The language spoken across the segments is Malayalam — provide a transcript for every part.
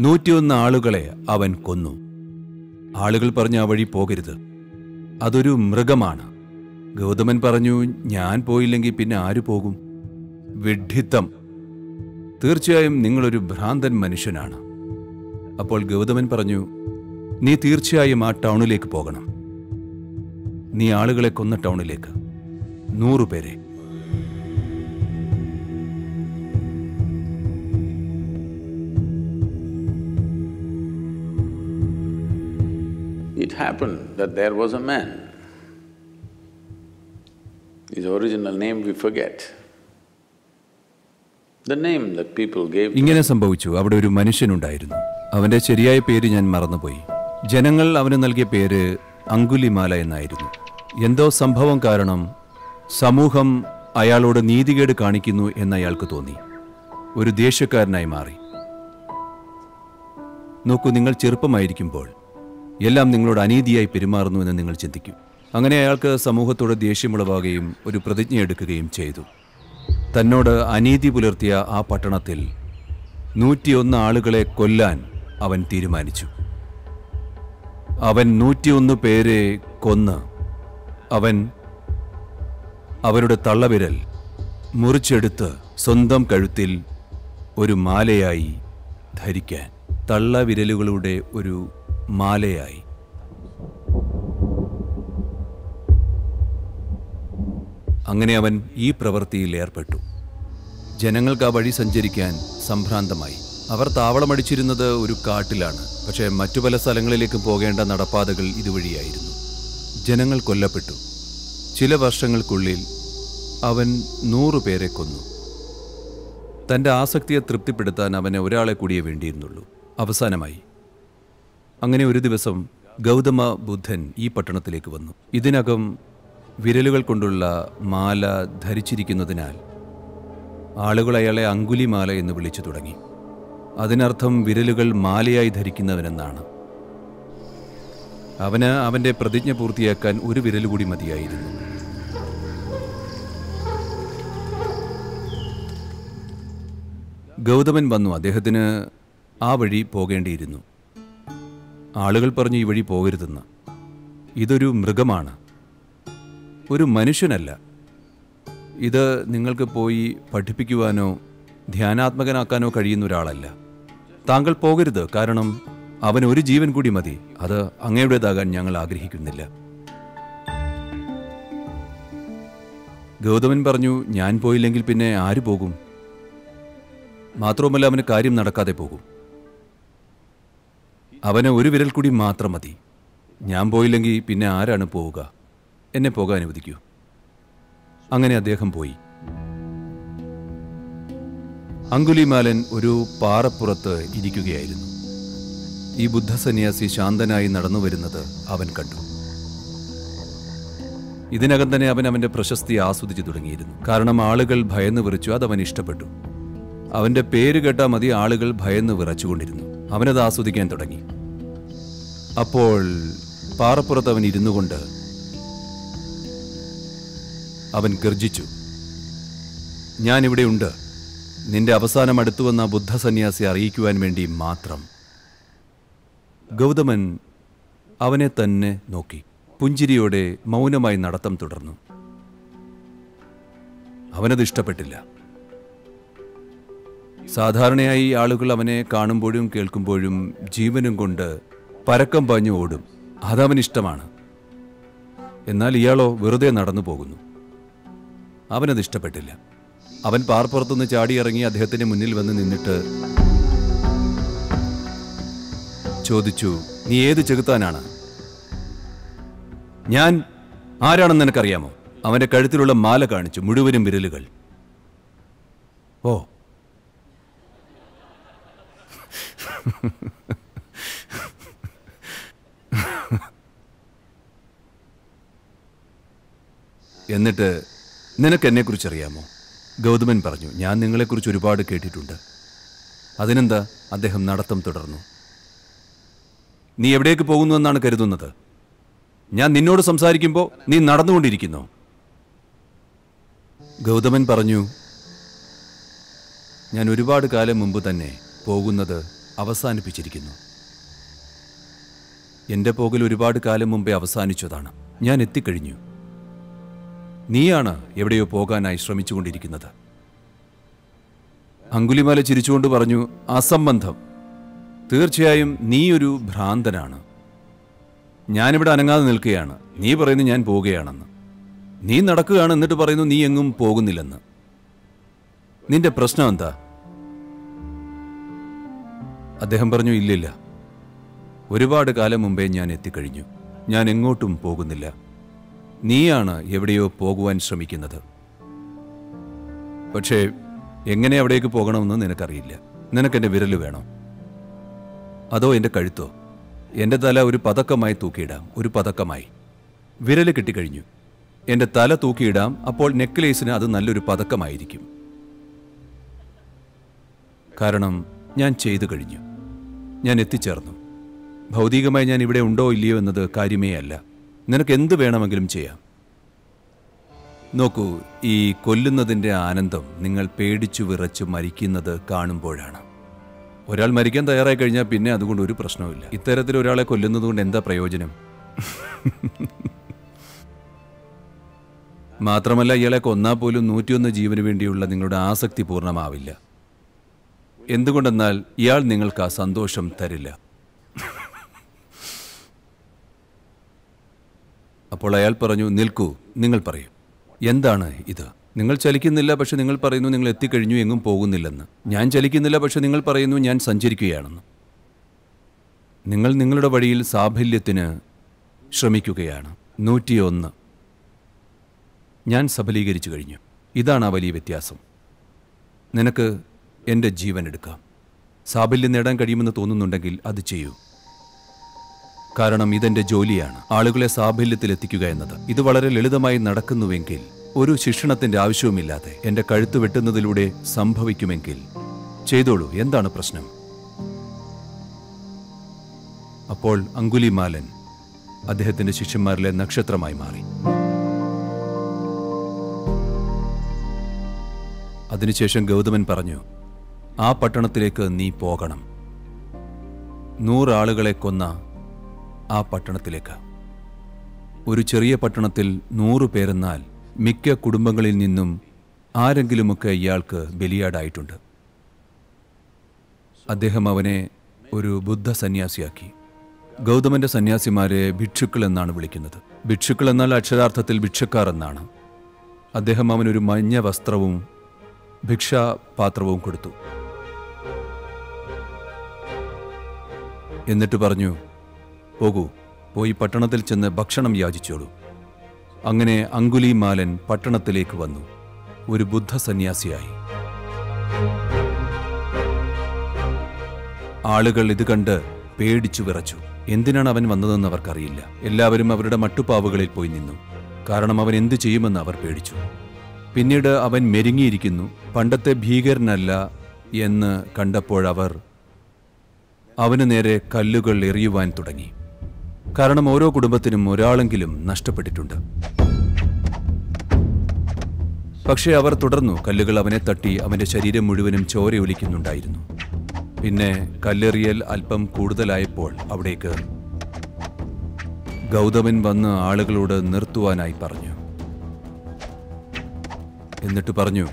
നൂറ്റിയൊന്ന് ആളുകളെ അവൻ കൊന്നു. ആളുകൾ പറഞ്ഞു ആ വഴി പോകരുത്. അതൊരു മൃഗമാണ്. ഗൗതമൻ പറഞ്ഞു ഞാൻ പോയില്ലെങ്കിൽ പിന്നെ ആര് പോകും? വിഡ്ഢിത്തം. തീർച്ചയായും നിങ്ങളൊരു ഭ്രാന്തൻ മനുഷ്യനാണ്. അപ്പോൾ ഗൗതമൻ പറഞ്ഞു നീ തീർച്ചയായും ആ ടൗണിലേക്ക് പോകണം. നീ ആളുകളെ കൊന്ന ടൗണിലേക്ക്. നൂറുപേരെ It happened that there was a man. His original name we forget. The name that people gave ഇങ്ങനെ സംഭവിച്ചു. അവിടെ ഒരു മനുഷ്യനുണ്ടായിരുന്നു. അവന്റെ ശരിയായ പേര് ഞാൻ മറന്നുപോയി. ജനങ്ങൾ അവന് നൽകിയ പേര് അങ്കുലിമാല എന്നായിരുന്നു. എന്തോ സംഭവം കാരണം സമൂഹം അയാളോട് നീതികേട് കാണിക്കുന്നു എന്ന് അയാൾക്ക് തോന്നി. ഒരു ദേഷ്യക്കാരനായി മാറി. നോക്കൂ നിങ്ങൾ ചെറുപ്പമായിരിക്കുമ്പോൾ എല്ലാം നിങ്ങളോട് അനീതിയായി പെരുമാറുന്നു എന്ന് നിങ്ങൾ ചിന്തിക്കും. അങ്ങനെ അയാൾക്ക് സമൂഹത്തോട് ദേഷ്യമുളവാകുകയും ഒരു പ്രതിജ്ഞ എടുക്കുകയും ചെയ്തു. തന്നോട് അനീതി പുലർത്തിയ ആ പട്ടണത്തിൽ നൂറ്റിയൊന്ന് ആളുകളെ കൊല്ലാൻ അവൻ തീരുമാനിച്ചു. അവൻ നൂറ്റിയൊന്ന് പേരെ കൊന്ന് അവൻ അവരുടെ തള്ളവിരൽ മുറിച്ചെടുത്ത് സ്വന്തം കഴുത്തിൽ ഒരു മാലയായി ധരിക്കാൻ തള്ളവിരലുകളുടെ ഒരു മാലയായി. അങ്ങനെ അവൻ ഈ പ്രവൃത്തിയിൽ ഏർപ്പെട്ടു. ജനങ്ങൾക്ക് ആ വഴി സഞ്ചരിക്കാൻ സംഭ്രാന്തമായി. അവർ താവളമടിച്ചിരുന്നത് ഒരു കാട്ടിലാണ്. പക്ഷേ മറ്റു പല സ്ഥലങ്ങളിലേക്കും പോകേണ്ട നടപ്പാതകൾ ഇതുവഴിയായിരുന്നു. ജനങ്ങൾ കൊല്ലപ്പെട്ടു. ചില വർഷങ്ങൾക്കുള്ളിൽ അവൻ നൂറുപേരെ കൊന്നു. തന്റെ ആസക്തിയെ തൃപ്തിപ്പെടുത്താൻ അവന് ഒരാളെ കൂടിയേ വേണ്ടിയിരുന്നുള്ളൂ. അവസാനമായി അങ്ങനെ ഒരു ദിവസം ഗൗതമ ബുദ്ധൻ ഈ പട്ടണത്തിലേക്ക് വന്നു. ഇതിനകം വിരലുകൾ കൊണ്ടുള്ള മാല ധരിച്ചിരിക്കുന്നതിനാൽ ആളുകൾ അയാളെ അങ്കുലിമാല എന്ന് വിളിച്ചു തുടങ്ങി. അതിനർത്ഥം വിരലുകൾ മാലയായി ധരിക്കുന്നവനെന്നാണ്. അവന് അവന്റെ പ്രതിജ്ഞ പൂർത്തിയാക്കാൻ ഒരു വിരൽ കൂടി മതിയായിരുന്നു. ഗൗതമൻ വന്നു. അദ്ദേഹത്തിന് ആ വഴി പോകേണ്ടിയിരുന്നു. ആളുകൾ പറഞ്ഞു ഈ വഴി പോകരുതെന്ന്. ഇതൊരു മൃഗമാണ്. ഒരു മനുഷ്യനല്ല. ഇത് നിങ്ങൾക്ക് പോയി പഠിപ്പിക്കുവാനോ ധ്യാനാത്മകനാക്കാനോ കഴിയുന്ന ഒരാളല്ല. താങ്കൾ പോകരുത് കാരണം അവൻ ഒരു ജീവൻ കൂടി മതി. അത് അങ്ങയുടേതാകാൻ ഞങ്ങൾ ആഗ്രഹിക്കുന്നില്ല. ഗൗതമൻ പറഞ്ഞു ഞാൻ പോയില്ലെങ്കിൽ പിന്നെ ആര് പോകും? മാത്രവുമല്ല അവന് കാര്യം നടക്കാതെ പോകും. അവന് ഒരു വിരൽ കൂടി മാത്രം മതി. ഞാൻ പോയില്ലെങ്കിൽ പിന്നെ ആരാണ് പോവുക? എന്നെ പോകാൻ അനുവദിക്കൂ. അങ്ങനെ അദ്ദേഹം പോയി. അങ്കുലിമാലൻ ഒരു പാറപ്പുറത്ത് ഇരിക്കുകയായിരുന്നു. ഈ ബുദ്ധസന്യാസി ശാന്തനായി നടന്നു വരുന്നത് അവൻ കണ്ടു. ഇതിനകം തന്നെ അവൻ അവന്റെ പ്രശസ്തി ആസ്വദിച്ചു തുടങ്ങിയിരുന്നു. കാരണം ആളുകൾ ഭയന്ന് വിറച്ചു അതവൻ ഇഷ്ടപ്പെട്ടു. അവന്റെ പേര് കേട്ടാൽ മതി ആളുകൾ ഭയന്ന് വിറച്ചുകൊണ്ടിരുന്നു. അവനത് ആസ്വദിക്കാൻ തുടങ്ങി. അപ്പോൾ പാറപ്പുറത്ത് അവൻ ഇരുന്നു കൊണ്ട് അവൻ ഗർജിച്ചു ഞാൻ ഇവിടെയുണ്ട് നിന്റെ അവസാനം അടുത്തുവന്ന ബുദ്ധ സന്യാസി അറിയിക്കുവാൻ വേണ്ടി മാത്രം. ഗൗതമൻ അവനെ തന്നെ നോക്കി. പുഞ്ചിരിയോടെ മൗനമായി നടത്തം തുടർന്നു. അവനത് ഇഷ്ടപ്പെട്ടില്ല. സാധാരണയായി ആളുകൾ അവനെ കാണുമ്പോഴും കേൾക്കുമ്പോഴും ജീവനും കൊണ്ട് പരക്കം പാഞ്ഞു ഓടും. അതവൻ ഇഷ്ടമാണ് എന്നാൽ ഇയാളോ വെറുതെ നടന്നു പോകുന്നു. അവനത് ഇഷ്ടപ്പെട്ടില്ല. അവൻ പാർപ്പുറത്തുനിന്ന് ചാടിയിറങ്ങി അദ്ദേഹത്തിന് മുന്നിൽ വന്ന് നിന്നിട്ട് ചോദിച്ചു നീ ഏത് ചെകുത്താനാണ്? ഞാൻ ആരാണെന്ന് നിനക്കറിയാമോ? അവന്റെ കഴുത്തിലുള്ള മാല കാണിച്ചു മുഴുവനും വിരലുകൾ. ഓ എന്നിട്ട് നിനക്ക് എന്നെക്കുറിച്ച് അറിയാമോ ഗൗതമൻ പറഞ്ഞു ഞാൻ നിങ്ങളെക്കുറിച്ച് ഒരുപാട് കേട്ടിട്ടുണ്ട്. അതിനെന്താ അദ്ദേഹം നടത്തം തുടർന്നു? നീ എവിടേക്ക് പോകുന്നു എന്നാണ് കരുതുന്നത്. ഞാൻ നിന്നോട് സംസാരിക്കുമ്പോൾ നീ നടന്നുകൊണ്ടിരിക്കുന്നു? ഗൗതമൻ പറഞ്ഞു ഞാൻ ഒരുപാട് കാലം മുമ്പ് തന്നെ പോകുന്നത് അവസാനിപ്പിച്ചിരിക്കുന്നു. എന്റെ പോകൽ ഒരുപാട് കാലം മുമ്പേ അവസാനിച്ചതാണ്. ഞാൻ എത്തിക്കഴിഞ്ഞു. നീയാണ് എവിടെയോ പോകാനായി ശ്രമിച്ചുകൊണ്ടിരിക്കുന്നത്. അങ്കുലിമാല ചിരിച്ചുകൊണ്ട് പറഞ്ഞു അസംബന്ധം. തീർച്ചയായും നീ ഒരു ഭ്രാന്തനാണ്. ഞാനിവിടെ അനങ്ങാതെ നിൽക്കുകയാണ്. നീ പറയുന്നു ഞാൻ പോവുകയാണെന്ന്. നീ നടക്കുകയാണ് എന്നിട്ട് പറയുന്നു നീ എങ്ങും പോകുന്നില്ലെന്ന്. നിന്റെ പ്രശ്നം എന്താ? അദ്ദേഹം പറഞ്ഞു ഇല്ലില്ല. ഒരുപാട് കാലം മുമ്പേ ഞാൻ എത്തിക്കഴിഞ്ഞു. ഞാൻ എങ്ങോട്ടും പോകുന്നില്ല. നീയാണ് എവിടെയോ പോകുവാൻ ശ്രമിക്കുന്നത്. പക്ഷേ എങ്ങനെ അവിടേക്ക് പോകണമെന്ന് നിനക്കറിയില്ല. നിനക്കെന്റെ വിരൽ വേണോ. അതോ എന്റെ കഴുത്തോ? എന്റെ തല ഒരു പതക്കമായി തൂക്കിയിടാം. ഒരു പതക്കമായി. വിരൽ കിട്ടിക്കഴിഞ്ഞു. എന്റെ തല തൂക്കിയിടാം. അപ്പോൾ നെക്ലേസിന് അത് നല്ലൊരു പതക്കമായിരിക്കും. കാരണം ഞാൻ ചെയ്തു കഴിഞ്ഞു. ഞാൻ എത്തിച്ചേർന്നു. ഭൗതികമായി ഞാൻ ഇവിടെ ഉണ്ടോ ഇല്ലയോ എന്നത് കാര്യമേ അല്ല. നിനക്ക് എന്ത് വേണമെങ്കിലും ചെയ്യാം. നോക്കൂ ഈ കൊല്ലുന്നതിന്റെ ആനന്ദം നിങ്ങൾ പേടിച്ചു വിറച്ച് മരിക്കുന്നത് കാണുമ്പോഴാണ്. ഒരാൾ മരിക്കാൻ തയ്യാറായി കഴിഞ്ഞാൽ പിന്നെ അതുകൊണ്ട് ഒരു പ്രശ്നവുമില്ല. ഇത്തരത്തിൽ ഒരാളെ കൊല്ലുന്നത് കൊണ്ട് എന്താ പ്രയോജനം? മാത്രമല്ല ഇയാളെ കൊന്നാൽ പോലും നൂറ്റിയൊന്ന് ജീവന് വേണ്ടിയുള്ള നിങ്ങളുടെ ആസക്തി പൂർണമാവില്ല. എന്തുകൊണ്ടെന്നാൽ ഇയാൾ നിങ്ങൾക്ക് ആ സന്തോഷം തരില്ല. അപ്പോൾ അയാൾ പറഞ്ഞു നിൽക്കൂ നിങ്ങൾ പറയും. എന്താണ് ഇത്? നിങ്ങൾ ചലിക്കുന്നില്ല പക്ഷെ നിങ്ങൾ പറയുന്നു നിങ്ങൾ എത്തിക്കഴിഞ്ഞു എങ്ങും പോകുന്നില്ലെന്ന്. ഞാൻ ചലിക്കുന്നില്ല പക്ഷെ നിങ്ങൾ പറയുന്നു ഞാൻ സഞ്ചരിക്കുകയാണെന്ന്. നിങ്ങൾ നിങ്ങളുടെ വഴിയിൽ സാഫല്യത്തിന് ശ്രമിക്കുകയാണ്. നൂറ്റിയൊന്ന്. ഞാൻ സഫലീകരിച്ചു കഴിഞ്ഞു. ഇതാണ് ആ വലിയ വ്യത്യാസം. നിനക്ക് എന്റെ ജീവൻ എടുക്കാം. സാബല്യം നേടാൻ കഴിയുമെന്ന് തോന്നുന്നുണ്ടെങ്കിൽ അത് ചെയ്യൂ. കാരണം ഇതെന്റെ ജോലിയാണ്. ആളുകളെ സാഫല്യത്തിലെത്തിക്കുക എന്നത്. ഇത് വളരെ ലളിതമായി നടക്കുന്നുവെങ്കിൽ ഒരു ശിക്ഷണത്തിന്റെ ആവശ്യവുമില്ലാതെ എന്റെ കഴുത്ത് വെട്ടുന്നതിലൂടെ സംഭവിക്കുമെങ്കിൽ. ചെയ്തോളൂ. എന്താണ് പ്രശ്നം? അപ്പോൾ അങ്കുലിമാലൻ അദ്ദേഹത്തിന്റെ ശിഷ്യന്മാരിലെ നക്ഷത്രമായി മാറി. അതിനുശേഷം ഗൗതമൻ പറഞ്ഞു ആ പട്ടണത്തിലേക്ക് നീ പോകണം. നൂറാളുകളെ കൊന്ന ആ പട്ടണത്തിലേക്ക്. ഒരു ചെറിയ പട്ടണത്തിൽ നൂറു പേരെന്നാൽ മിക്ക കുടുംബങ്ങളിൽ നിന്നും ആരെങ്കിലുമൊക്കെ ഇയാൾക്ക് ബലിയാടായിട്ടുണ്ട്. അദ്ദേഹം അവനെ ഒരു ബുദ്ധ സന്യാസിയാക്കി. ഗൗതമന്റെ സന്യാസിമാരെ ഭിക്ഷുക്കൾ എന്നാണ് വിളിക്കുന്നത്. ഭിക്ഷുക്കൾ എന്നാൽ അക്ഷരാർത്ഥത്തിൽ ഭിക്ഷക്കാർ എന്നാണ്. അദ്ദേഹം അവനൊരു മഞ്ഞ വസ്ത്രവും ഭിക്ഷാപാത്രവും കൊടുത്തു. എന്നിട്ട് പറഞ്ഞു പോകൂ പോയി പട്ടണത്തിൽ ചെന്ന് ഭക്ഷണം യാചിച്ചോളൂ. അങ്ങനെ അങ്കുലിമാലൻ പട്ടണത്തിലേക്ക് വന്നു. ഒരു ബുദ്ധ സന്യാസിയായി ആളുകൾ ഇത് കണ്ട് പേടിച്ചു വിറച്ചു. എന്തിനാണ് അവൻ വന്നതെന്ന് അവർക്കറിയില്ല. എല്ലാവരും അവരുടെ മട്ടുപ്പാവുകളിൽ പോയി നിന്നു. കാരണം അവൻ എന്തു ചെയ്യുമെന്ന് അവർ പേടിച്ചു. പിന്നീട് അവൻ മെരുങ്ങിയിരിക്കുന്നു. പണ്ടത്തെ ഭീകരനല്ല എന്ന് കണ്ടപ്പോഴവർ അവന് നേരെ കല്ലുകൾ എറിയുവാൻ തുടങ്ങി. കാരണം ഓരോ കുടുംബത്തിനും ഒരാളെങ്കിലും നഷ്ടപ്പെട്ടിട്ടുണ്ട്. പക്ഷേ അവർ തുടർന്നു കല്ലുകൾ അവനെ തട്ടി അവന്റെ ശരീരം മുഴുവനും ചോരയൊലിക്കുന്നുണ്ടായിരുന്നു പിന്നെ കല്ലെറിയൽ അല്പം കൂടുതലായപ്പോൾ അവിടേക്ക് ഗൗതമൻ വന്ന് ആളുകളോട് നിർത്തുവാനായി പറഞ്ഞു. എന്നിട്ട് പറഞ്ഞു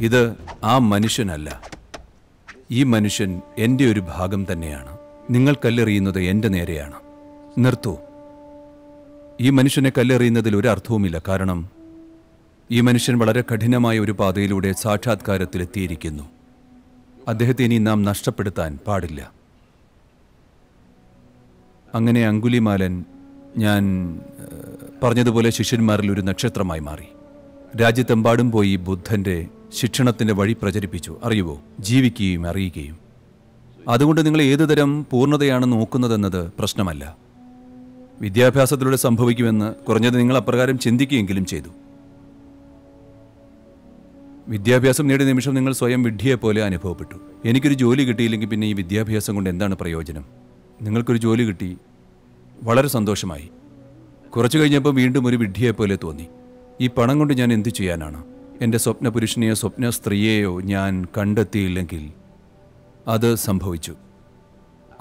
ഇത് ആ മനുഷ്യനല്ല. ഈ മനുഷ്യൻ എന്റെ ഒരു ഭാഗം തന്നെയാണ്. നിങ്ങൾ കല്ലെറിയുന്നത് എന്റെ നേരെയാണ്. നിർത്തൂ. ഈ മനുഷ്യനെ കല്ലെറിയുന്നതിൽ ഒരു അർത്ഥവുമില്ല. കാരണം ഈ മനുഷ്യൻ വളരെ കഠിനമായ ഒരു പാതയിലൂടെ സാക്ഷാത്കാരത്തിലെത്തിയിരിക്കുന്നു. അദ്ദേഹത്തെ ഇനി നാം നഷ്ടപ്പെടുത്താൻ പാടില്ല. അങ്ങനെ അങ്കുലിമാലൻ ഞാൻ പറഞ്ഞതുപോലെ ശിഷ്യന്മാരിൽ ഒരു നക്ഷത്രമായി മാറി. രാജ്യത്തെമ്പാടും പോയി ബുദ്ധന്റെ ശിക്ഷണത്തിന്റെ വഴി പ്രചരിപ്പിച്ചു. അറിയുവോ? ജീവിക്കുകയും അറിയുകയും. അതുകൊണ്ട് നിങ്ങൾ ഏതുതരം പൂർണതയാണ് നോക്കുന്നതെന്നത് പ്രശ്നമല്ല. വിദ്യാഭ്യാസത്തിലൂടെ സംഭവിക്കുമെന്ന് കുറഞ്ഞത് നിങ്ങൾ അപ്രകാരം ചിന്തിക്കുകയെങ്കിലും ചെയ്തു. വിദ്യാഭ്യാസം നേടിയ നിമിഷം നിങ്ങൾ സ്വയം വിഡ്ഢിയെ പോലെ അനുഭവപ്പെട്ടു. എനിക്കൊരു ജോലി കിട്ടിയില്ലെങ്കിൽ പിന്നെ ഈ വിദ്യാഭ്യാസം കൊണ്ട് എന്താണ് പ്രയോജനം? നിങ്ങൾക്കൊരു ജോലി കിട്ടി. വളരെ സന്തോഷമായി. കുറച്ചു കഴിഞ്ഞപ്പോൾ വീണ്ടും ഒരു വിഡ്ഢിയെ പോലെ തോന്നി. ഈ പണം കൊണ്ട് ഞാൻ എന്തു ചെയ്യാനാണ്? എന്റെ സ്വപ്ന പുരുഷനെയോ സ്വപ്ന സ്ത്രീയെയോ ഞാൻ കണ്ടെത്തിയില്ലെങ്കിൽ അത് സംഭവിച്ചു.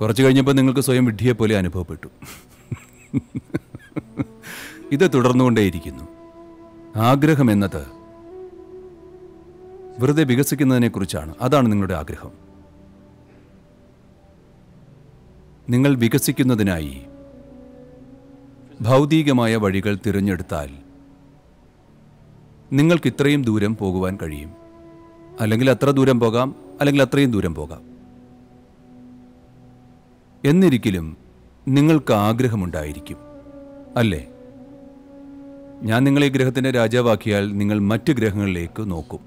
കുറച്ച് കഴിഞ്ഞപ്പോൾ നിങ്ങൾക്ക് സ്വയം വിഡ്ഢിയെ പോലെ അനുഭവപ്പെട്ടു. ഇത് തുടർന്നുകൊണ്ടേയിരിക്കുന്നു. ആഗ്രഹം എന്നത് വെറുതെ വികസിക്കുന്നതിനെക്കുറിച്ചാണ്. അതാണ് നിങ്ങളുടെ ആഗ്രഹം. നിങ്ങൾ വികസിക്കുന്നതിനായി ഭൗതികമായ വഴികൾ തിരഞ്ഞെടുത്താൽ നിങ്ങൾക്ക് ഇത്രയും ദൂരം പോകുവാൻ കഴിയും. അല്ലെങ്കിൽ അത്ര ദൂരം പോകാം അല്ലെങ്കിൽ അത്രയും ദൂരം പോകാം. എന്നിരിക്കലും നിങ്ങൾക്ക് ആഗ്രഹമുണ്ടായിരിക്കും. അല്ലേ? ഞാൻ നിങ്ങളെ ഈ ഗ്രഹത്തിന്റെ രാജാവാക്കിയാൽ നിങ്ങൾ മറ്റ് ഗ്രഹങ്ങളിലേക്ക് നോക്കും.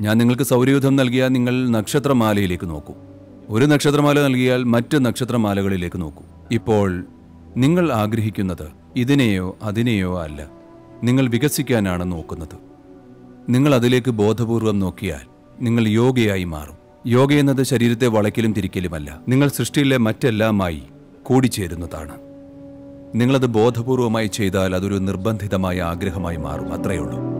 ഞാൻ നിങ്ങൾക്ക് സൗരയൂഥം നൽകിയാൽ നിങ്ങൾ നക്ഷത്രമാലയിലേക്ക് നോക്കും. ഒരു നക്ഷത്രമാല നൽകിയാൽ മറ്റ് നക്ഷത്രമാലകളിലേക്ക് നോക്കും. ഇപ്പോൾ നിങ്ങൾ ആഗ്രഹിക്കുന്നത് ഇതിനെയോ അതിനെയോ അല്ല. നിങ്ങൾ വികസിക്കാനാണ് നോക്കുന്നത്. നിങ്ങൾ അതിലേക്ക് ബോധപൂർവം നോക്കിയാൽ നിങ്ങൾ യോഗയായി മാറും. യോഗ എന്നത് ശരീരത്തെ വളയ്ക്കലും തിരിക്കലുമല്ല. നിങ്ങൾ സൃഷ്ടിയിലെ മറ്റെല്ലാമായി കൂടിച്ചേരുന്നതാണ്. നിങ്ങളത് ബോധപൂർവമായി ചെയ്താൽ അതൊരു നിർബന്ധിതമായ ആഗ്രഹമായി മാറും. അത്രയേ ഉള്ളൂ.